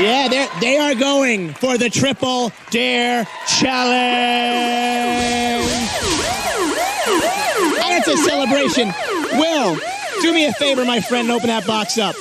Yeah, they they are going for the triple dare challenge. And it's a celebration. Will, do me a favor, my friend, and open that box up.